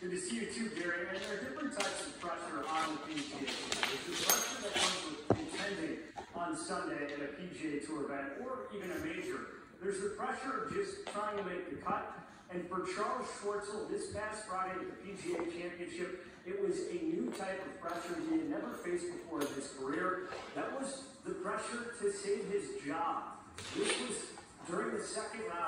Good to see you too, Gary. And there are different types of pressure on the PGA Tour. There's the pressure that comes with contending on Sunday at a PGA Tour event or even a major. There's the pressure of just trying to make the cut. And for Charles Schwartzel, this past Friday at the PGA Championship, it was a new type of pressure he had never faced before in his career. That was the pressure to save his job. This was during the second round.